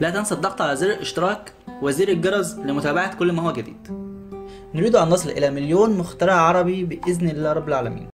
لا تنسى الضغط على زر الاشتراك وزر الجرس لمتابعة كل ما هو جديد. نريد أن نصل إلى مليون مخترع عربي بإذن الله رب العالمين.